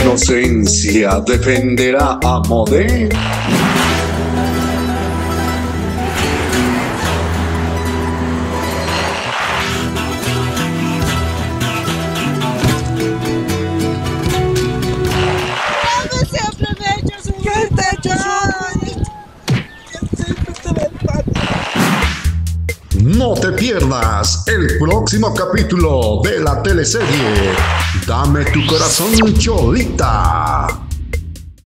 Inocencia defenderá a Modé. No te pierdas el próximo capítulo de la teleserie Dame tu corazón Cholita.